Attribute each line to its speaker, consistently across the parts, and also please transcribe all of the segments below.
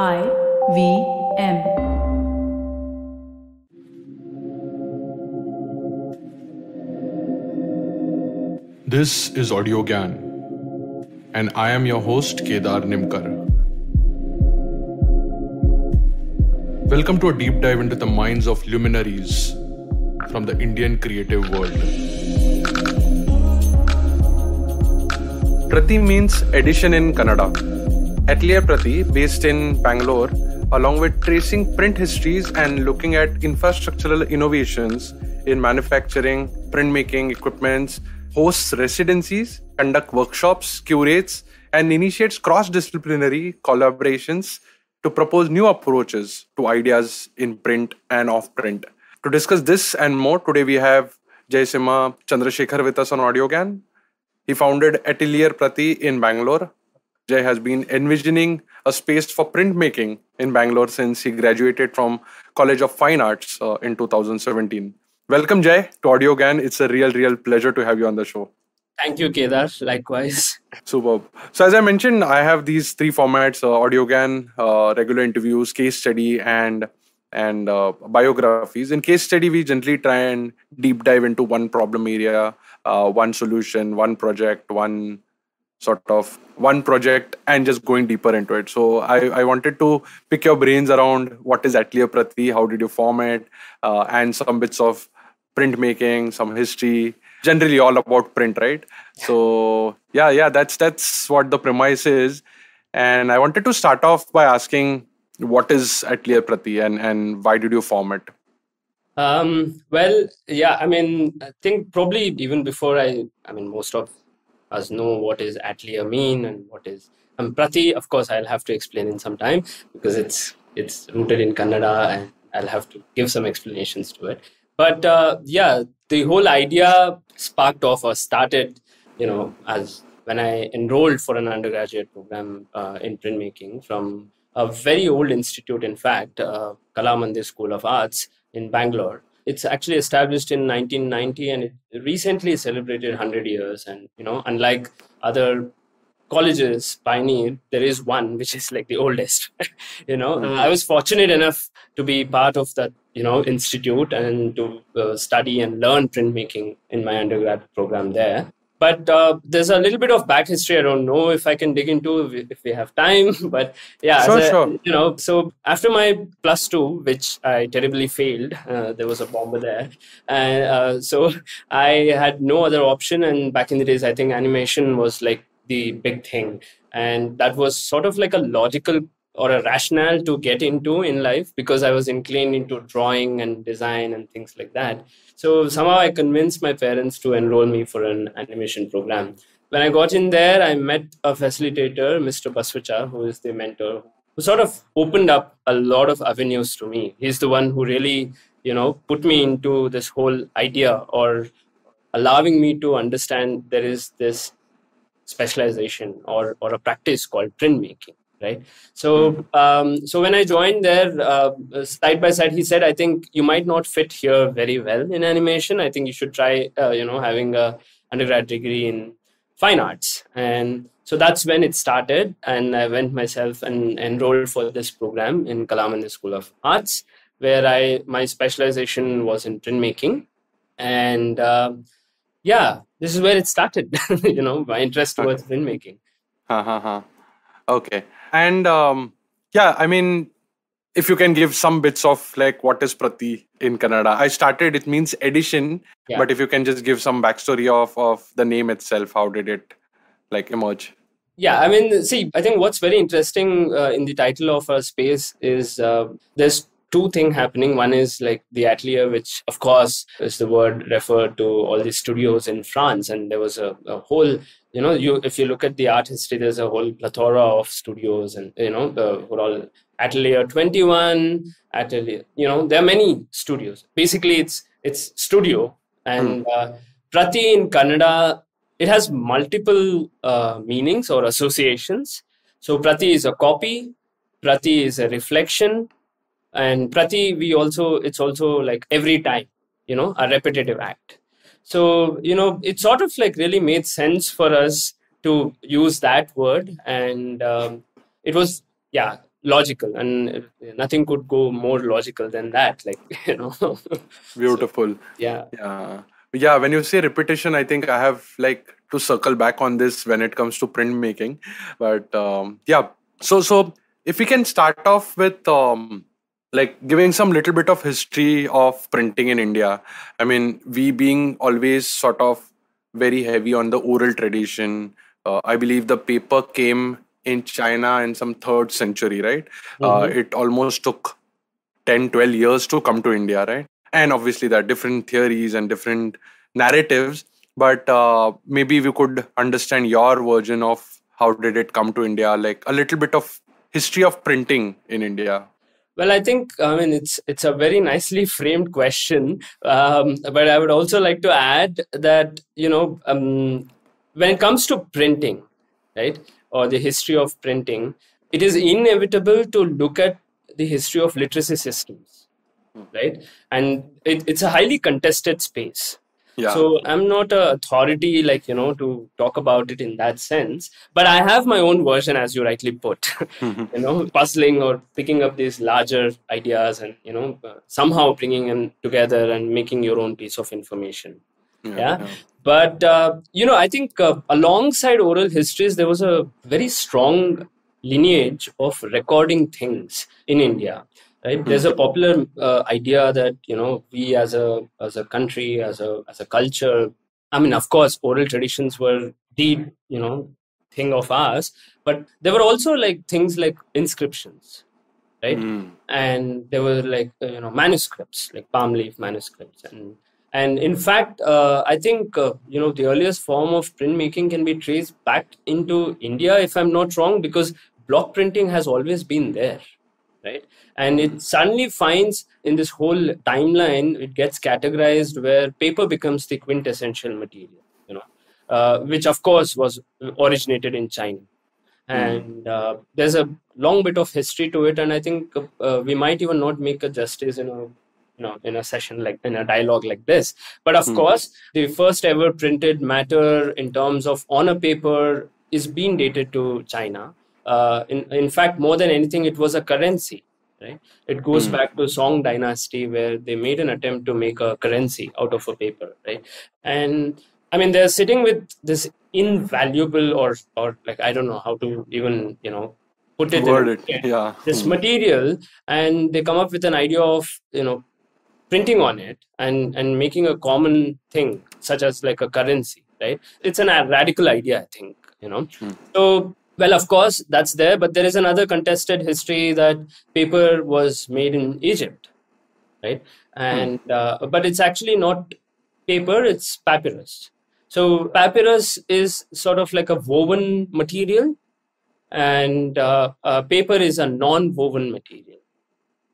Speaker 1: I V M.
Speaker 2: This is Audio Gyan, and I am your host Kedar Nimkar. Welcome to a deep dive into the minds of luminaries from the Indian creative world.
Speaker 3: Prati means edition in Kannada. Atelier Prati, based in Bangalore, along with tracing print histories and looking at infrastructural innovations in manufacturing, printmaking equipments, hosts residencies, conduct workshops, curates, and initiates cross disciplinary collaborations to propose new approaches to ideas in print and off print. To discuss this and more, today we have Jayasimha Chandrashekhar with us on AudioGyan. He founded Atelier Prati in Bangalore. Jay has been envisioning a space for printmaking in Bangalore since he graduated from College of Fine Arts uh, in 2017. Welcome, Jay, to AudioGyan. It's a real, real pleasure to have you on the show.
Speaker 4: Thank you, Kedar. Likewise.
Speaker 3: Superb. So, as I mentioned, I have these three formats: uh, AudioGyan, uh, regular interviews, case study, and and uh, biographies. In case study, we generally try and deep dive into one problem area, uh, one solution, one project, one sort of one project, and just going deeper into it. So, I, I wanted to pick your brains around what is Atelier Prati, how did you form it, uh, and some bits of printmaking, some history, generally all about print, right? So, yeah, yeah, that's that's what the premise is. And I wanted to start off by asking what is Atelier Prati and, and why did you form it?
Speaker 4: Um, well, yeah, I mean, I think probably even before I, I mean, most of us know what is mean and what is um, Prati. Of course, I'll have to explain in some time because it's it's rooted in Kannada and I'll have to give some explanations to it. But uh, yeah, the whole idea sparked off or started, you know, as when I enrolled for an undergraduate program uh, in printmaking from a very old institute, in fact, uh, Kalamandir School of Arts in Bangalore. It's actually established in 1990 and it recently celebrated 100 years. And, you know, unlike other colleges, Pioneer, there is one which is like the oldest. you know, mm. I was fortunate enough to be part of that, you know, institute and to uh, study and learn printmaking in my undergrad program there but uh, there's a little bit of back history i don't know if i can dig into if we have time but yeah
Speaker 3: sure,
Speaker 4: a,
Speaker 3: sure.
Speaker 4: you know so after my plus two which i terribly failed uh, there was a bomber there and uh, so i had no other option and back in the days i think animation was like the big thing and that was sort of like a logical or a rationale to get into in life because I was inclined into drawing and design and things like that. So somehow I convinced my parents to enroll me for an animation program. When I got in there, I met a facilitator, Mr. Baswacha, who is the mentor, who sort of opened up a lot of avenues to me. He's the one who really, you know, put me into this whole idea or allowing me to understand there is this specialization or, or a practice called printmaking right so um, so when i joined there uh, side by side he said i think you might not fit here very well in animation i think you should try uh, you know having a undergrad degree in fine arts and so that's when it started and i went myself and enrolled for this program in kalamandir school of arts where i my specialization was in printmaking and uh, yeah this is where it started you know my interest towards
Speaker 3: okay.
Speaker 4: printmaking
Speaker 3: Ha ha ha. Okay. And um, yeah, I mean, if you can give some bits of like what is Prati in Kannada. I started, it means addition,
Speaker 4: Yeah.
Speaker 3: but if you can just give some backstory of, of the name itself, how did it like emerge?
Speaker 4: Yeah, I mean, see, I think what's very interesting uh, in the title of our space is uh, there's two thing happening. One is like the atelier, which of course is the word referred to all the studios in France, and there was a, a whole, you know, you if you look at the art history, there's a whole plethora of studios, and you know, the all Atelier 21, Atelier, you know, there are many studios. Basically, it's it's studio, and uh, Prati in Kannada it has multiple uh, meanings or associations. So Prati is a copy, Prati is a reflection, and Prati we also it's also like every time, you know, a repetitive act. So you know, it sort of like really made sense for us to use that word, and um, it was yeah logical and nothing could go more logical than that like you know.
Speaker 3: Beautiful.
Speaker 4: yeah.
Speaker 3: Yeah. Yeah when you say repetition i think i have like to circle back on this when it comes to printmaking but um, yeah. So so if we can start off with um, like giving some little bit of history of printing in india. I mean we being always sort of very heavy on the oral tradition uh, i believe the paper came in china in some third century right? Uh, mm-hmm. uh, it almost took 10 12 years to come to india right? And obviously there are different theories and different narratives but uh, maybe we could understand your version of how did it come to india like a little bit of history of printing in india
Speaker 4: well, I think I mean it's it's a very nicely framed question, um, but I would also like to add that you know um, when it comes to printing, right, or the history of printing, it is inevitable to look at the history of literacy systems, right, and it, it's a highly contested space.
Speaker 3: Yeah.
Speaker 4: So I'm not a authority, like you know, to talk about it in that sense. But I have my own version, as you rightly put. Mm-hmm. you know, puzzling or picking up these larger ideas and you know uh, somehow bringing them together and making your own piece of information. Yeah. yeah? yeah. But uh, you know, I think uh, alongside oral histories, there was a very strong lineage of recording things in India right? There's a popular uh, idea that you know we as a as a country as a as a culture i mean of course oral traditions were the you know thing of ours but there were also like things like inscriptions right? Mm. and there were like uh, you know manuscripts like palm leaf manuscripts. And and in fact uh, i think uh, you know the earliest form of printmaking can be traced back into india if i'm not wrong because block printing has always been there right and it suddenly finds in this whole timeline it gets categorized where paper becomes the quintessential material you know uh, which of course was originated in china hmm. and uh, there's a long bit of history to it and i think uh, we might even not make a justice in a you know in a session like in a dialogue like this but of mm. course the first ever printed matter in terms of on a paper is being dated to china uh, in, in fact, more than anything, it was a currency. Right? It goes mm. back to Song Dynasty, where they made an attempt to make a currency out of a paper, right? And I mean, they're sitting with this invaluable, or or like I don't know how to even you know put it,
Speaker 3: Word in, it. yeah,
Speaker 4: this mm. material, and they come up with an idea of you know printing on it and and making a common thing such as like a currency right it's a radical idea i think you know mm. so well, of course, that's there, but there is another contested history that paper was made in Egypt, right? And hmm. uh, but it's actually not paper; it's papyrus. So papyrus is sort of like a woven material, and uh, uh, paper is a non-woven material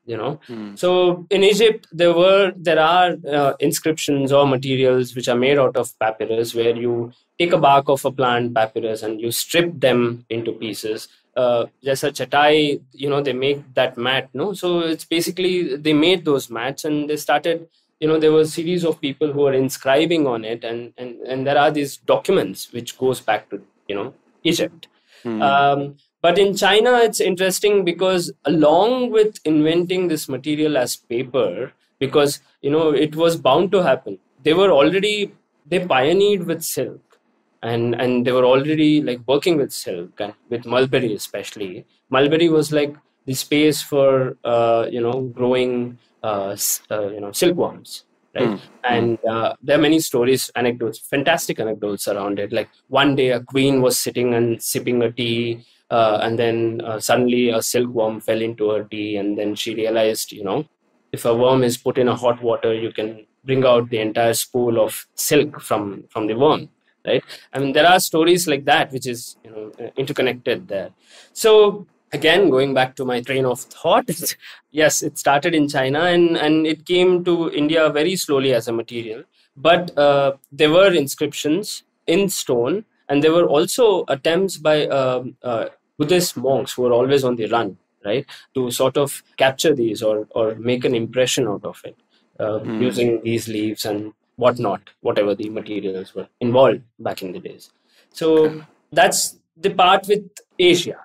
Speaker 4: you know mm. so in egypt there were there are uh, inscriptions or materials which are made out of papyrus where you take a bark of a plant papyrus and you strip them into pieces uh, just a chatai you know they make that mat no so it's basically they made those mats and they started you know there were a series of people who were inscribing on it and and and there are these documents which goes back to you know egypt mm. um, but in China, it's interesting because along with inventing this material as paper, because you know it was bound to happen, they were already they pioneered with silk, and and they were already like working with silk and with mulberry especially. Mulberry was like the space for uh, you know growing uh, uh, you know silkworms right mm. and uh, there are many stories anecdotes fantastic anecdotes around it like one day a queen was sitting and sipping a tea uh, and then uh, suddenly a silkworm fell into her tea and then she realized you know if a worm is put in a hot water you can bring out the entire spool of silk from from the worm right? I mean there are stories like that which is you know uh, interconnected there. So again going back to my train of thought yes it started in china and and it came to india very slowly as a material. But uh, there were inscriptions in stone and there were also attempts by um, uh, Buddhist monks who were always on the run, right, to sort of capture these or, or make an impression out of it uh, mm. using these leaves and whatnot, whatever the materials were involved back in the days. So that's the part with Asia,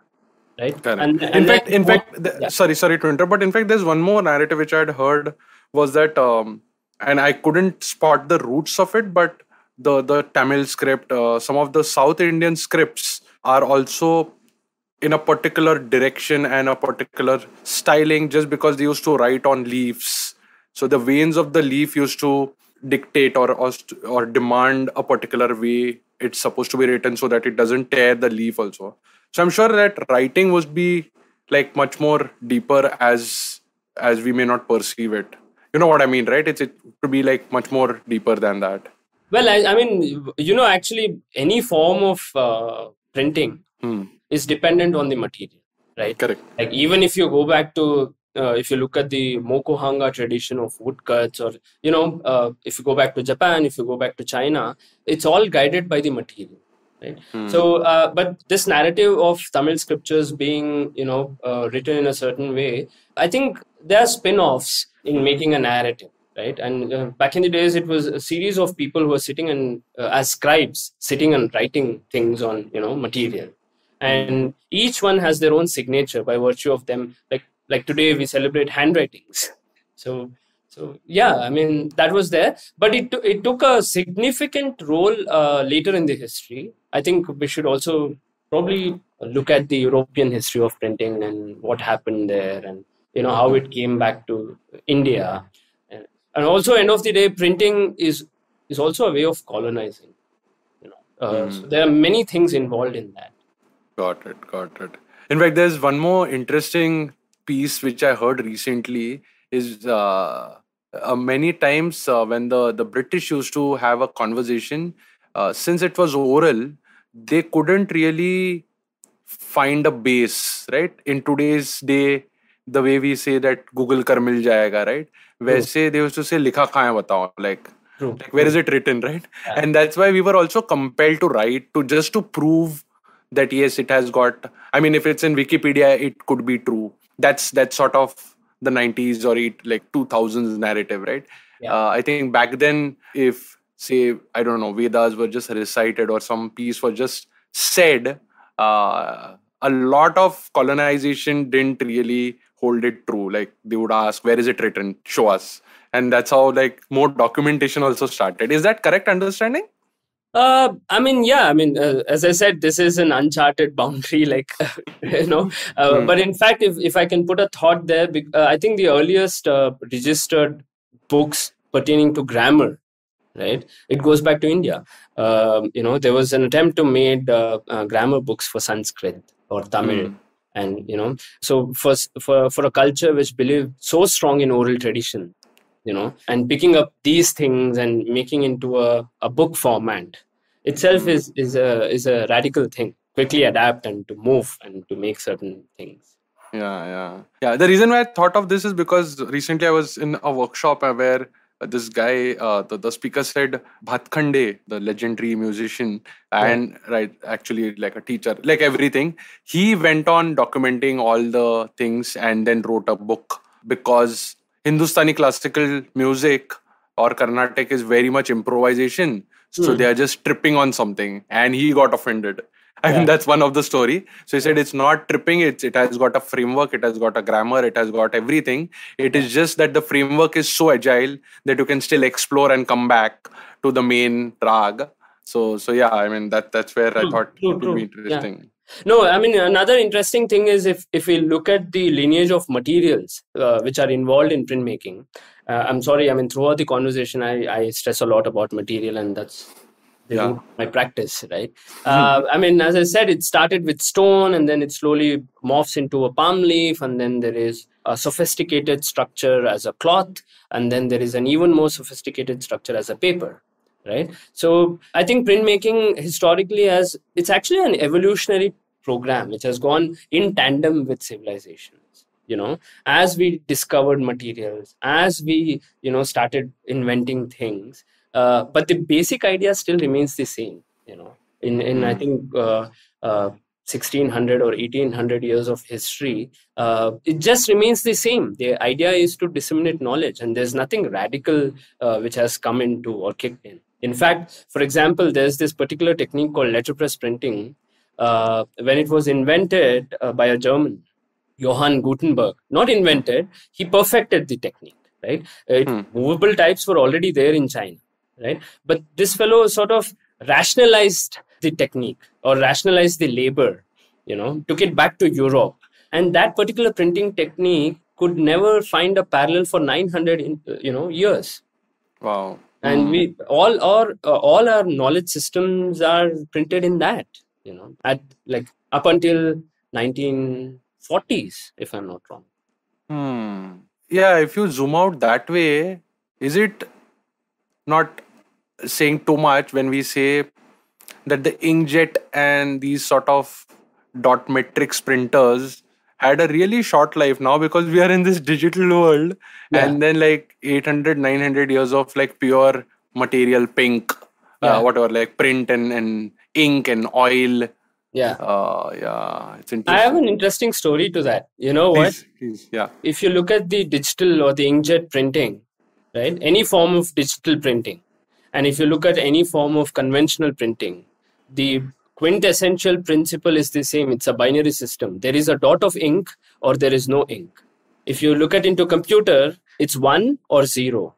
Speaker 4: right?
Speaker 3: Correct.
Speaker 4: And,
Speaker 3: in
Speaker 4: and
Speaker 3: fact, in fact, th-
Speaker 4: yeah.
Speaker 3: sorry, sorry to interrupt, but in fact, there's one more narrative which I had heard was that, um, and I couldn't spot the roots of it, but the the Tamil script, uh, some of the South Indian scripts are also in a particular direction and a particular styling, just because they used to write on leaves. So the veins of the leaf used to dictate or or, or demand a particular way it's supposed to be written so that it doesn't tear the leaf also so i'm sure that writing would be like much more deeper as as we may not perceive it you know what i mean right it's it to be like much more deeper than that
Speaker 4: Well, I, I mean, you know, actually, any form of uh, printing
Speaker 3: Hmm.
Speaker 4: Is dependent on the material, right?
Speaker 3: correct
Speaker 4: Like even if you go back to, uh, if you look at the Mokuhanga tradition of woodcuts, or you know, uh, if you go back to Japan, if you go back to China, it's all guided by the material, right? So, uh, but this narrative of Tamil scriptures being, you know, uh, written in a certain way, I think there are spin-offs in making a narrative right and uh, back in the days it was a series of people who were sitting and uh, as scribes sitting and writing things on you know material and each one has their own signature by virtue of them. Like like today we celebrate handwritings. So so yeah i mean that was there. But it it took a significant role uh, later in the history. I think we should also probably look at the european history of printing and what happened there and you know how it came back to india. And, also end of the day printing is is also a way of colonizing you know. Uh, so there are many things involved in that
Speaker 3: Got it. Got it. In fact, there's one more interesting piece which I heard recently is uh, uh, many times uh, when the, the British used to have a conversation, uh, since it was oral, they couldn't really find a base, right? In today's day, the way we say that Google kar mil jayega, right? Where they used to say likha kaya batao, like
Speaker 4: True.
Speaker 3: like where is it written, right? Yeah. And that's why we were also compelled to write to just to prove that yes it has got i mean if it's in wikipedia it could be true. That's that's sort of the 90s or eight, like 2000s narrative right?
Speaker 4: Yeah.
Speaker 3: uh, i think back then if say i don't know vedas were just recited or some piece was just said uh, a lot of colonization didn't really hold it true. Like they would ask where is it written? Show us. And that's how like more documentation also started. Is that correct understanding
Speaker 4: Uh, I mean, yeah. I mean, uh, as I said, this is an uncharted boundary, like you know. Uh,
Speaker 3: Hmm.
Speaker 4: But in fact, if if I can put a thought there, uh, I think the earliest uh, registered books pertaining to grammar, right? It goes back to India. Um, you know, there was an attempt to make uh, grammar books for Sanskrit or Tamil.
Speaker 3: Hmm.
Speaker 4: And you know, so for for for a culture which believed so strong in oral tradition, you know and picking up these things and making into a, a book format itself is is a is a radical thing quickly adapt and to move and to make certain things
Speaker 3: Yeah, yeah, yeah. The reason why I thought of this is because recently I was in a workshop where this guy, uh, the, the speaker said Bhatkhande, the legendary musician, and right, actually like a teacher, like everything. He went on documenting all the things and then wrote a book because Hindustani classical music or Carnatic is very much improvisation. So
Speaker 4: Hmm.
Speaker 3: they are just tripping on something, and he got offended. I
Speaker 4: Yeah.
Speaker 3: mean, that's one of the story. So he said it's not tripping. It's it has got a framework. It has got a grammar. It has got everything. It is just that the framework is so agile that you can still explore and come back to the main rag. So so yeah, I mean that that's where I thought
Speaker 4: true,
Speaker 3: it would be
Speaker 4: interesting. Yeah. No i mean another interesting thing is if if we look at the lineage of materials uh, which are involved in printmaking uh, i'm sorry i mean throughout the conversation i i stress a lot about material and that's
Speaker 3: Yeah.
Speaker 4: my practice right? Uh, i mean as i said it started with stone and then it slowly morphs into a palm leaf and then there is a sophisticated structure as a cloth and then there is an even more sophisticated structure as a paper right? So i think printmaking historically has it's actually an evolutionary program which has gone in tandem with civilizations you know. As we discovered materials as we you know started inventing things uh, but the basic idea still remains the same you know. In in i think uh, uh, 1600 or 1800 years of history uh, it just remains the same. The idea is to disseminate knowledge and there's nothing radical uh, which has come into or kicked in. In fact for example there's this particular technique called letterpress printing uh, when it was invented uh, by a German, Johann Gutenberg. Not invented, he perfected the technique. Right, It-
Speaker 3: Hmm.
Speaker 4: movable types were already there in China. Right, but this fellow sort of rationalized the technique or rationalized the labor. You know, took it back to Europe, and that particular printing technique could never find a parallel for 900 in, uh, you know years
Speaker 3: Wow.
Speaker 4: and
Speaker 3: Hmm.
Speaker 4: we all our uh, all our knowledge systems are printed in that you know at like up until 1940s if i'm not wrong
Speaker 3: Hmm. Yeah, if you zoom out that way, is it not saying too much when we say that the inkjet and these sort of dot matrix printers had a really short life now because we are in this digital world
Speaker 4: Yeah.
Speaker 3: and then like 800 900 years of like pure material pink
Speaker 4: Yeah.
Speaker 3: uh, whatever like print and, and ink and oil.
Speaker 4: Yeah.
Speaker 3: Uh yeah it's interesting.
Speaker 4: i have an interesting. story to that. You know what?
Speaker 3: Please, please, yeah.
Speaker 4: If you look at the digital or the inkjet printing right any form of digital printing and if you look at any form of conventional printing the quintessential principle is the same. It's a binary system. There is a dot of ink or there is no ink. If you look at into computer it's one or zero.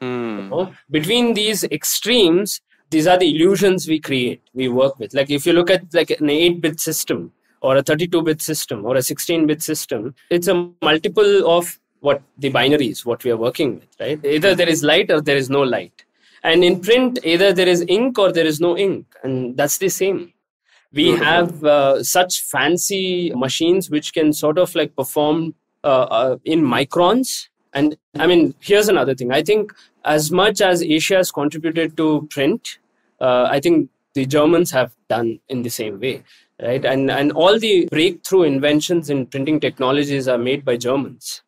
Speaker 3: Hmm.
Speaker 4: know? between these extremes these are the illusions we create we work with. Like if you look at like an 8 bit system or a 32 bit system or a 16 bit system it's a multiple of what the binaries what we are working with right? Either there is light or there is no light. And in print either there is ink or there is no ink and that's the same. We
Speaker 3: Beautiful.
Speaker 4: have uh, such fancy machines which can sort of like perform uh, uh, in microns. And i mean here's another thing. I think as much as asia has contributed to print uh, i think the germans have done in the same way right? And and all the breakthrough inventions in printing technologies are made by germans.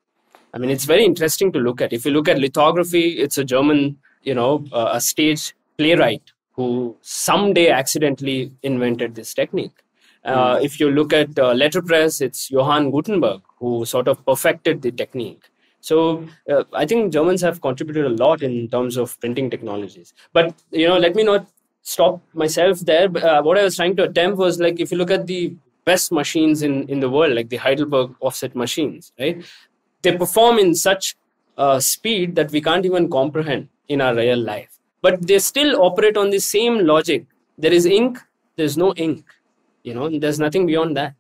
Speaker 4: I mean it's very interesting to look at. If you look at lithography it's a german you know uh, a stage playwright who someday accidentally invented this technique. Uh, if you look at uh, letterpress, it's Johann Gutenberg who sort of perfected the technique. So uh, I think Germans have contributed a lot in terms of printing technologies. But you know, let me not stop myself there. But, uh, what I was trying to attempt was like if you look at the best machines in in the world, like the Heidelberg offset machines, right? They perform in such uh, speed that we can't even comprehend in our real life. But they still operate on the same logic. There is ink. There's no ink you know there's nothing beyond that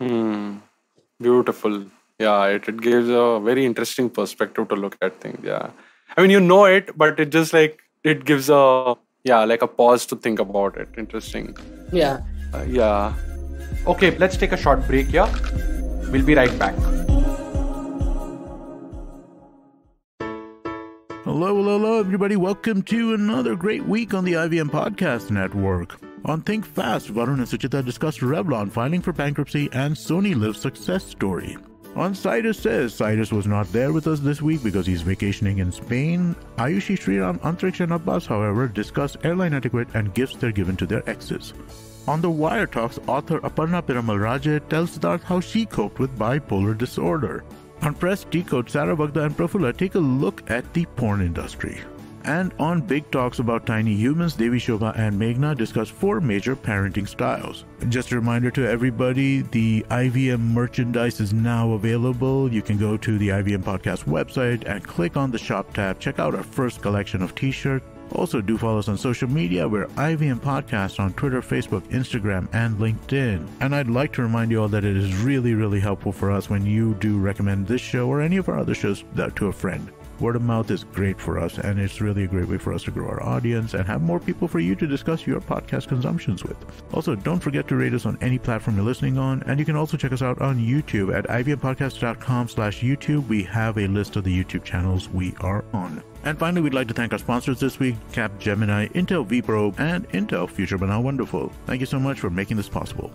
Speaker 3: Hmm. Beautiful. Yeah, it, it gives a very interesting perspective to look at things. Yeah. I mean, you know it, but it just like, it gives a, yeah, like a pause to think about it. Interesting.
Speaker 4: yeah
Speaker 3: Uh, yeah.
Speaker 5: Okay, let's take a short break here. We'll be right back.
Speaker 6: Hello, hello, hello, everybody. Welcome to another great week on the IVM Podcast Network. On Think Fast, Varun and Suchita discussed Revlon filing for bankruptcy and Sony Liv's success story. On Cyrus Says, Cyrus was not there with us this week because he's vacationing in Spain. Ayushi Sriram, Antriksh and Abbas, however, discuss airline etiquette and gifts they're given to their exes. On the Wire Talks, author Aparna Piramal Raja tells Siddharth how she coped with bipolar disorder. On Press Decode, Sarah Bagda and Prafula take a look at the porn industry. And on Big Talks about tiny humans, Devi Shobha and Meghna discuss four major parenting styles. Just a reminder to everybody the IVM merchandise is now available. You can go to the IVM Podcast website and click on the shop tab. Check out our first collection of t shirts. Also, do follow us on social media. We're IVM Podcast on Twitter, Facebook, Instagram, and LinkedIn. And I'd like to remind you all that it is really, really helpful for us when you do recommend this show or any of our other shows to a friend. Word of mouth is great for us, and it's really a great way for us to grow our audience and have more people for you to discuss your podcast consumptions with. Also, don't forget to rate us on any platform you're listening on, and you can also check us out on YouTube at ivmpodcast.com slash YouTube. We have a list of the YouTube channels we are on. And finally, we'd like to thank our sponsors this week, Cap Gemini, Intel vPro, and Intel Future But Now Wonderful. Thank you so much for making this possible.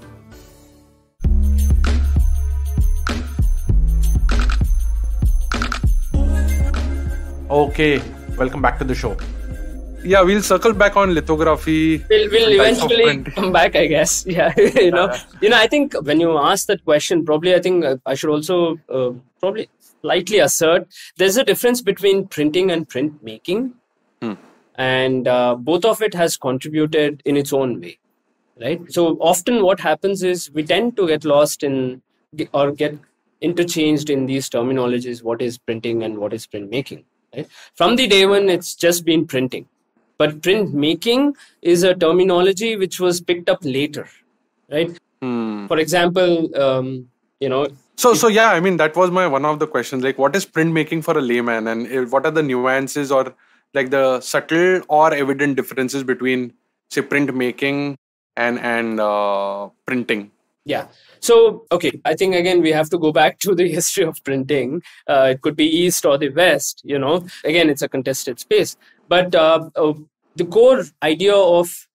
Speaker 5: Okay, welcome back to the show.
Speaker 3: Yeah, we'll circle back on lithography.
Speaker 4: we'll, we'll
Speaker 3: and types of
Speaker 4: eventually come back i guess yeah you know you know i think when you ask that question probably i think uh, i should also uh, probably slightly assert there's a difference between printing and print making
Speaker 3: Hmm.
Speaker 4: and uh, both of it has contributed in its own way right so often what happens is we tend to get lost in or get interchanged in these terminologies what is printing and what is printmaking right from the day one it's just been printing but printmaking is a terminology which was picked up later right
Speaker 3: Hmm.
Speaker 4: for example um, you know
Speaker 3: So, so yeah, I mean, that was my one of the questions. Like, what is printmaking for a layman, and what are the nuances or like the subtle or evident differences between, say, printmaking and and uh, printing?
Speaker 4: Yeah. So, okay, I think again we have to go back to the history of printing. Uh, it could be East or the West, you know. Again, it's a contested space. But uh, uh, the core idea of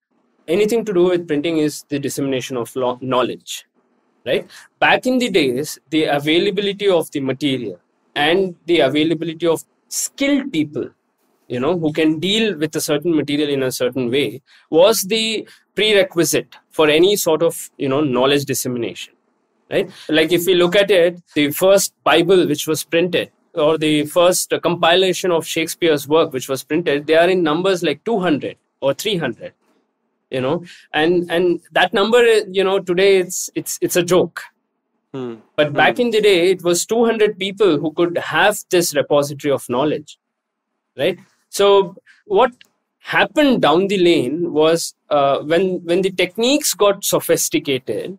Speaker 4: anything to do with printing is the dissemination of lo- knowledge, right? Back in the days, the availability of the material and the availability of skilled people you know who can deal with a certain material in a certain way was the prerequisite for any sort of you know knowledge dissemination right? Like if we look at it the first bible which was printed or the first compilation of shakespeare's work which was printed they are in numbers like 200 or 300 you know? And and that number you know today it's it's it's a joke.
Speaker 3: Hmm.
Speaker 4: but back in the day it was 200 people who could have this repository of knowledge right? So what happened down the lane was uh, when when the techniques got sophisticated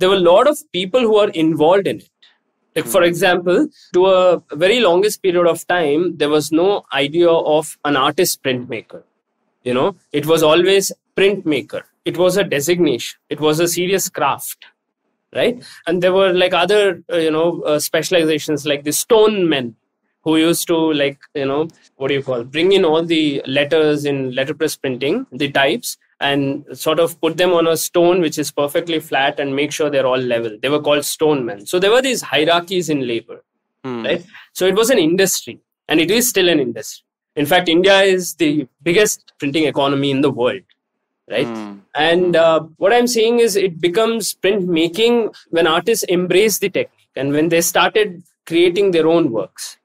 Speaker 4: there were a lot of people who are involved in it. Like for example to a very longest period of time there was no idea of an artist printmaker. You know it was always printmaker. It was a designation. It was a serious craft right? And there were like other uh, you know uh, specializations like the stone men who used to like you know what do you call bring in all the letters in letterpress printing the types and sort of put them on a stone which is perfectly flat and make sure they're all level. They were called stone men. So there were these hierarchies in labor
Speaker 3: Hmm.
Speaker 4: right? So it was an industry and it is still an industry. In fact india is the biggest printing economy in the world right?
Speaker 3: Hmm.
Speaker 4: and uh, what i'm saying is it becomes printmaking when artists embrace the technique and when they started creating their own works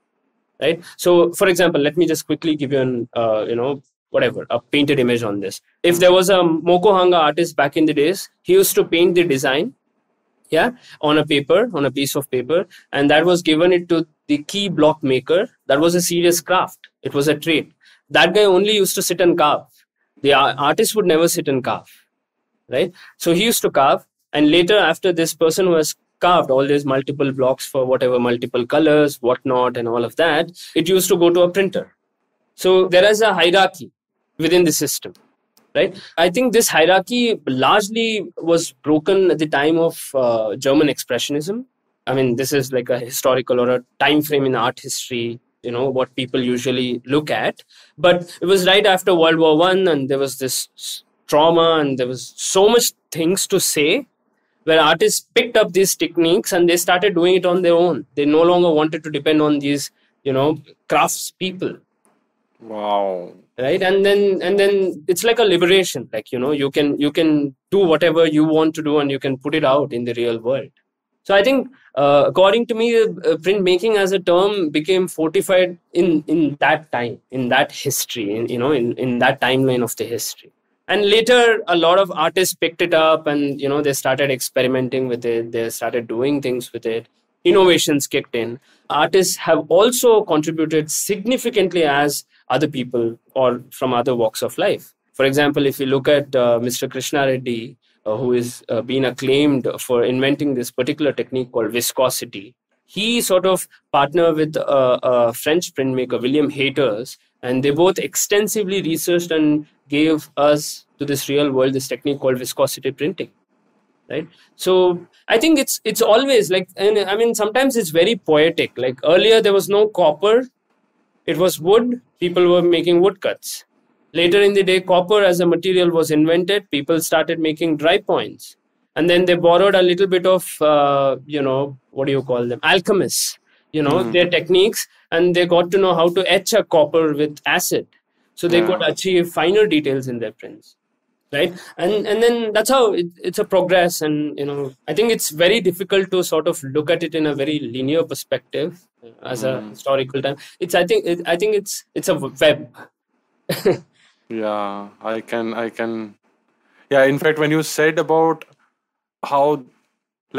Speaker 4: right? So for example let me just quickly give you an uh, you know whatever a painted image on this. If there was a mokuhanga artist back in the days he used to paint the design yeah on a paper on a piece of paper and that was given it to the key block maker. That was a serious craft. It was a trade. That guy only used to sit and carve. The artist would never sit and carve right? So he used to carve and later after this person was carved all these multiple blocks for whatever multiple colors whatnot and all of that it used to go to a printer. So there is a hierarchy within the system right? I think this hierarchy largely was broken at the time of uh, german expressionism. I mean this is like a historical or a time frame in art history you know what people usually look at. But it was right after world war one and there was this trauma and there was so much things to say where artists picked up these techniques and they started doing it on their own. They no longer wanted to depend on these you know crafts people
Speaker 3: Wow.
Speaker 4: Right? And then and then it's like a liberation like you know you can you can do whatever you want to do and you can put it out in the real world. So i think uh, according to me uh, printmaking as a term became fortified in in that time in that history in, you know in, in that timeline of the history. And later a lot of artists picked it up and you know they started experimenting with it. They started doing things with it. Innovations kicked in. Artists have also contributed significantly as other people or from other walks of life. For example if you look at uh, mr krishna reddy uh, who is uh, been acclaimed for inventing this particular technique called viscosity he sort of partnered with uh, a french printmaker william hayters and they both extensively researched and gave us to this real world this technique called viscosity printing right? So i think it's it's always like and i mean sometimes it's very poetic. Like earlier there was no copper it was wood. People were making woodcuts. Later in the day copper as a material was invented. People started making dry points. And then they borrowed a little bit of uh, you know what do you call them? Alchemists you know their techniques. And they got to know how to etch a copper with acid. So they could achieve finer details in their prints right? And and then that's how it, it's a progress and you know i think it's very difficult to sort of look at it in a very linear perspective uh, as a historical time. It's i think it, i think it's it's a web.
Speaker 3: Yeah, I can, I can. yeah in fact when you said about how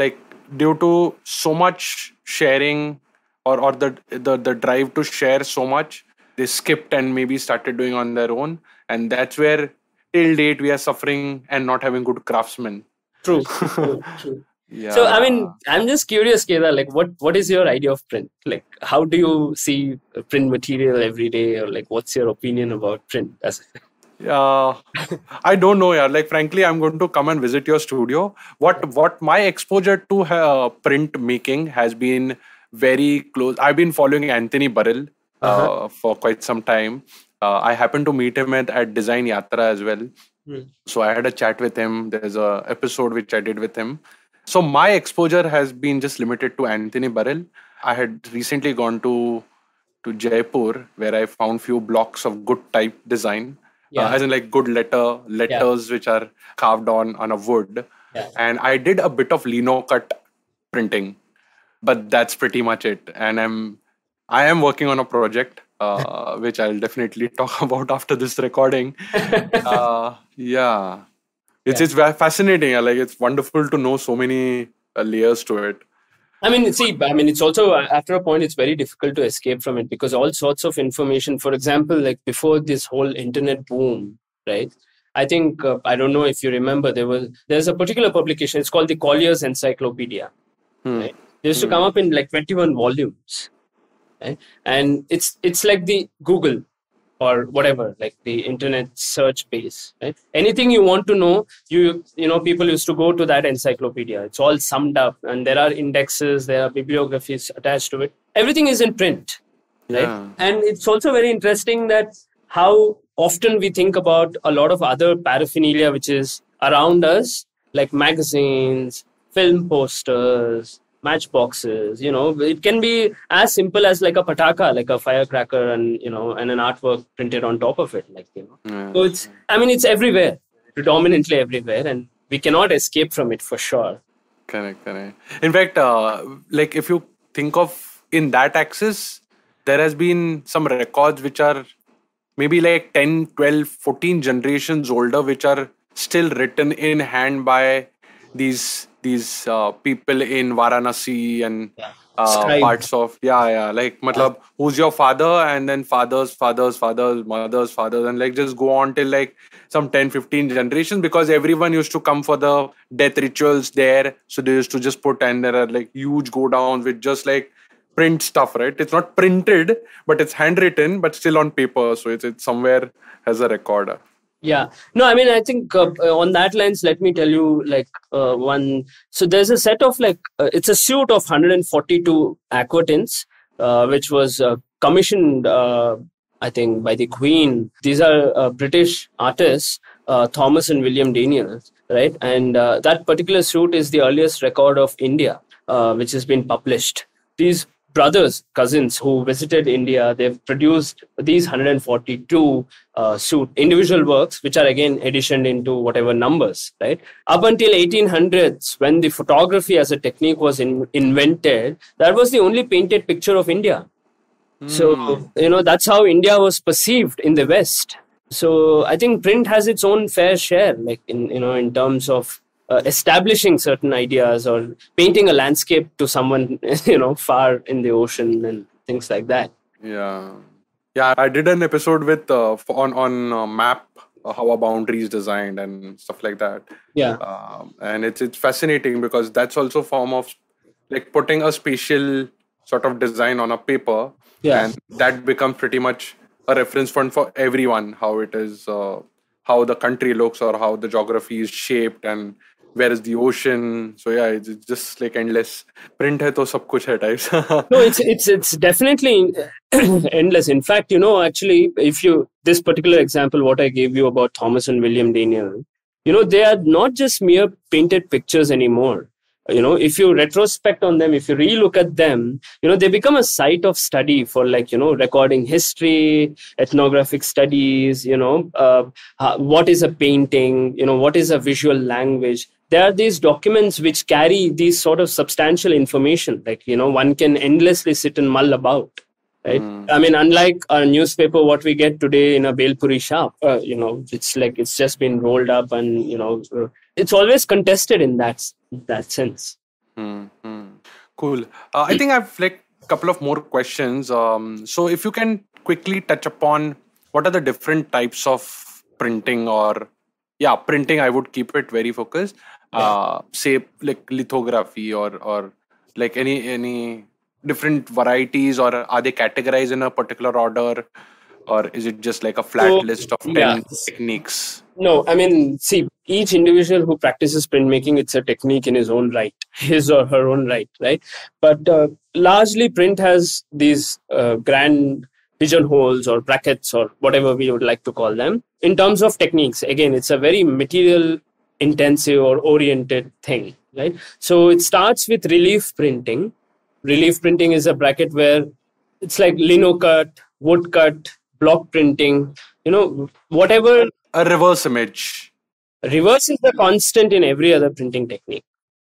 Speaker 3: like due to so much sharing or or the the, the drive to share so much they skipped and maybe started doing on their own and that's where till date we are suffering and not having good craftsmen
Speaker 4: True. true, true.
Speaker 3: yeah
Speaker 4: So I mean, I'm just curious, Kedar. Like, what what is your idea of print? Like, how do you see print material every day, or like, what's your opinion about print? As
Speaker 3: Yeah, I don't know. Yeah, like frankly, I'm going to come and visit your studio. What what my exposure to uh, print making has been very close. I've been following Anthony Burrill uh,
Speaker 4: Uh-huh.
Speaker 3: for quite some time. Uh, I happened to meet him at, at Design Yatra as well.
Speaker 4: Hmm.
Speaker 3: So I had a chat with him. There's a episode which I did with him. So my exposure has been just limited to Anthony Burrill. I had recently gone to to Jaipur where I found few blocks of good type design.
Speaker 4: Yeah.
Speaker 3: Uh, as in like good letter letters which are carved on on a wood
Speaker 4: Yeah.
Speaker 3: and i did a bit of lino cut printing but that's pretty much it and i'm i am working on a project uh, which i'll definitely talk about after this recording uh, yeah it's
Speaker 4: Yeah.
Speaker 3: it's fascinating like it's wonderful to know so many uh, layers to it
Speaker 4: I mean, see, I mean, it's also uh, after a point, it's very difficult to escape from it because all sorts of information. For example, like before this whole internet boom, right? I think uh, I don't know if you remember there was there's a particular publication. It's called the Collier's Encyclopedia.
Speaker 3: Hmm.
Speaker 4: Right? They used to come up in like 21 volumes, right? And it's it's like the Google or whatever, like the internet search base, right? Anything you want to know, you you know, people used to go to that encyclopedia. It's all summed up, and there are indexes, there are bibliographies attached to it. Everything is in print, right?
Speaker 3: Yeah.
Speaker 4: And it's also very interesting that how often we think about a lot of other paraphernalia which is around us, like magazines, film posters, matchboxes. You know, it can be as simple as like a pataka, like a firecracker, and you know, and an artwork printed on top of it, like you know. So it's, I mean, it's everywhere, predominantly everywhere, and we cannot escape from it for sure.
Speaker 3: Correct, correct. In fact, uh, like if you think of in that axis, there has been some records which are maybe like 10, 12, 14 generations older, which are still written in hand by these these uh, people in Varanasi and uh, parts of yeah yeah like matlab who's your father and then fathers fathers fathers mothers fathers and like just go on till like some 10 15 generations because everyone used to come for the death rituals there. So they used to just put and there are like huge go downs with just like print stuff right? It's not printed but it's handwritten but still on paper. So it's, it's somewhere has a record
Speaker 4: Yeah. No, I mean, I think uh, uh, on that lens, let me tell you like uh, one. So there's a set of like, uh, it's a suite of 142 aquatints, uh, which was uh, commissioned, I think, by the Queen. These are British artists, Thomas and William Daniell, right? And that particular suite is the earliest record of India, which has been published. These brothers, cousins who visited India, they've produced these 142 uh, suit individual works, which are again editioned into whatever numbers, right? Up until 1800s, when the photography as a technique was in, invented, that was the only painted picture of India. So, you know, that's how India was perceived in the West. So I think print has its own fair share, like in, you know, in terms of uh, establishing certain ideas or painting a landscape to someone, you know, far in the ocean and things like that.
Speaker 3: Yeah, yeah. I did an episode with uh, on on uh, map uh, how a boundary is designed and stuff like that.
Speaker 4: Yeah.
Speaker 3: Um, and it's it's fascinating because that's also a form of like putting a spatial sort of design on a paper,
Speaker 4: Yeah.
Speaker 3: and that becomes pretty much a reference point for everyone how it is, uh, how the country looks or how the geography is shaped and where is the ocean. So yeah, it's, just like endless. Print hai to sab kuch hai types.
Speaker 4: no it's it's it's definitely endless in fact you know actually if you this particular example what i gave you about thomas and william daniell you know they are not just mere painted pictures anymore you know if you retrospect on them if you relook at them you know they become a site of study for like you know recording history ethnographic studies you know uh, what is a painting you know what is a visual language there are these documents which carry these sort of substantial information like you know one can endlessly sit and mull about right i mean unlike a newspaper what we get today in a belpuri shop uh, you know it's like it's just been rolled up and you know uh, it's always contested in that that sense
Speaker 3: Hmm. Cool. Uh, I think I've like a couple of more questions. Um, so if you can quickly touch upon what are the different types of printing or yeah, printing. I would keep it very focused. Uh, say like lithography or or like any any different varieties or are they categorized in a particular order or is it just like a flat
Speaker 4: So,
Speaker 3: list of 10
Speaker 4: yeah.
Speaker 3: techniques
Speaker 4: No, I mean, see, each individual who practices printmaking, it's a technique in his own right, his or her own right, right? But uh, largely, print has these uh, grand pigeonholes or brackets or whatever we would like to call them. In terms of techniques, again, it's a very material intensive or oriented thing, right? So it starts with relief printing. Relief printing is a bracket where it's like lino cut, wood cut, block printing, you know, whatever
Speaker 3: a reverse image
Speaker 4: reverse is the constant in every other printing technique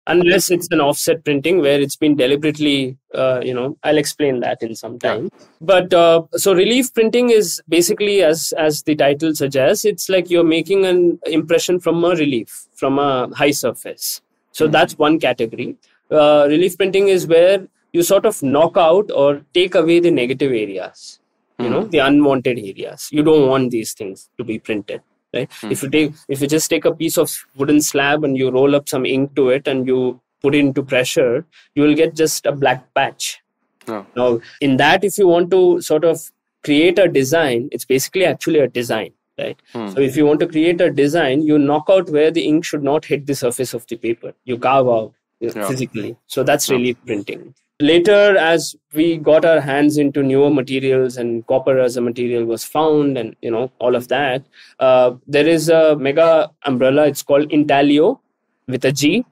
Speaker 4: unless it's an offset printing where it's been deliberately uh, you know i'll explain that in some time. But uh, so relief printing is basically as as the title suggests it's like you're making an impression from a relief from a high surface. So that's one category. Uh, relief printing is where you sort of knock out or take away the negative areas you know the unwanted areas. You don't want these things to be printed right? Hmm. If you take if you just take a piece of wooden slab and you roll up some ink to it and you put it into pressure you will get just a black patch.
Speaker 3: Oh.
Speaker 4: now in that if you want to sort of create a design it's basically actually a design right? Hmm. So if you want to create a design you knock out where the ink should not hit the surface of the paper. You carve out
Speaker 3: Yeah.
Speaker 4: physically. So that's relief printing later as we got our hands into newer materials and copper as a material was found and you know all of that uh, there is a mega umbrella. It's called intaglio with a g.